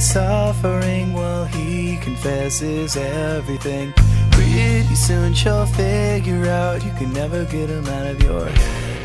suffering while he confesses everything. Pretty soon she'll figure out you can never get him out of your head.